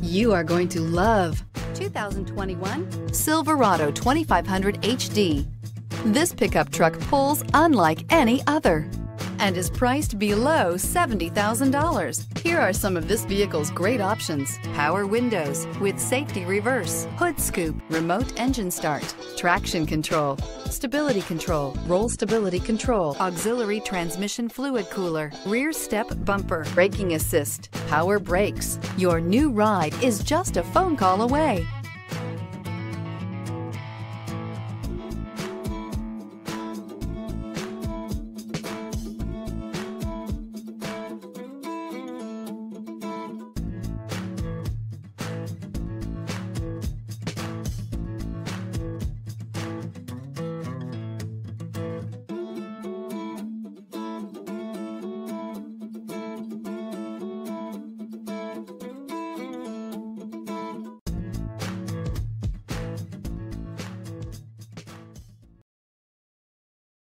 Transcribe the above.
You are going to love 2021 Silverado 2500 HD. This pickup truck pulls unlike any other and is priced below $70,000. Here are some of this vehicle's great options. Power windows with safety reverse, hood scoop, remote engine start, traction control, stability control, roll stability control, auxiliary transmission fluid cooler, rear step bumper, braking assist, power brakes. Your new ride is just a phone call away.